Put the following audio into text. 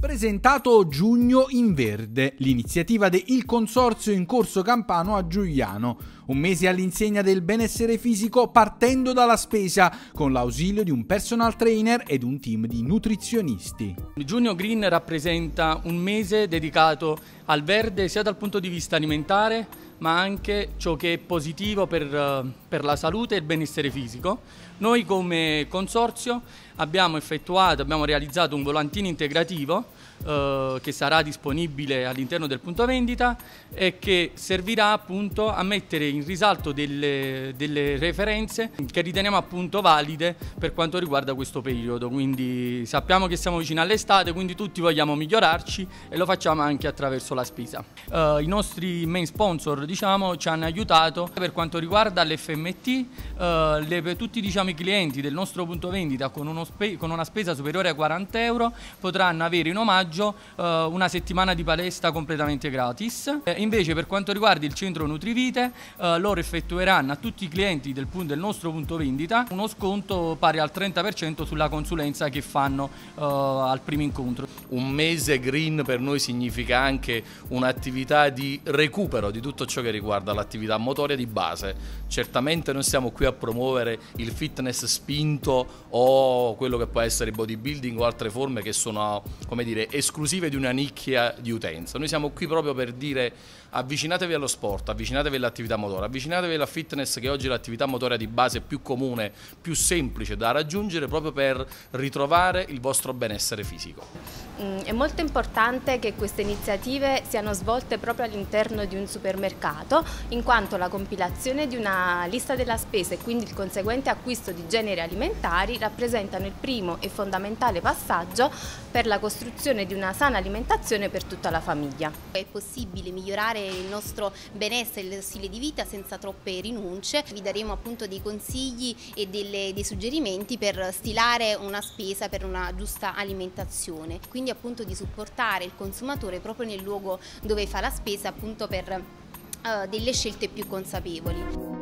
Presentato Giugno in Verde, l'iniziativa del Consorzio in Corso Campano a Giuliano. Un mese all'insegna del benessere fisico partendo dalla spesa, con l'ausilio di un personal trainer ed un team di nutrizionisti. Giugno Green rappresenta un mese dedicato al verde sia dal punto di vista alimentare ma anche ciò che è positivo per, per la salute e il benessere fisico. Noi come consorzio abbiamo effettuato, abbiamo realizzato un volantino integrativo eh, che sarà disponibile all'interno del punto vendita e che servirà appunto a mettere in risalto delle, delle referenze che riteniamo appunto valide per quanto riguarda questo periodo. Quindi sappiamo che siamo vicini all'estate, quindi tutti vogliamo migliorarci e lo facciamo anche attraverso la spesa. Uh, I nostri main sponsor diciamo, ci hanno aiutato per quanto riguarda l'FMT, uh, le, tutti diciamo, i clienti del nostro punto vendita con, con, una spesa superiore a 40 euro potranno avere in omaggio uh, una settimana di palestra completamente gratis. E invece per quanto riguarda il centro Nutrivite, loro effettueranno a tutti i clienti del, del, nostro punto vendita uno sconto pari al 30% sulla consulenza che fanno al primo incontro. Un mese green per noi significa anche un'attività di recupero di tutto ciò che riguarda l'attività motoria di base. Certamente non siamo qui a promuovere il fitness spinto o quello che può essere il bodybuilding o altre forme che sono come dire, esclusive di una nicchia di utenza. Noi siamo qui proprio per dire avvicinatevi allo sport, avvicinatevi all'attività motoria, avvicinatevi alla fitness che oggi è l'attività motoria di base più comune, più semplice da raggiungere proprio per ritrovare il vostro benessere fisico. Mm, è molto importante che queste iniziative siano svolte proprio all'interno di un supermercato, in quanto la compilazione di una lista della spesa e quindi il conseguente acquisto di generi alimentari rappresentano il primo e fondamentale passaggio per la costruzione di una sana alimentazione per tutta la famiglia. È possibile migliorare il nostro benessere e lo stile di vita senza troppe rinunce. Vi daremo appunto dei consigli e delle, dei suggerimenti per stilare una spesa per una giusta alimentazione. Quindi appunto di supportare il consumatore proprio nel luogo dove fa la spesa appunto per delle scelte più consapevoli.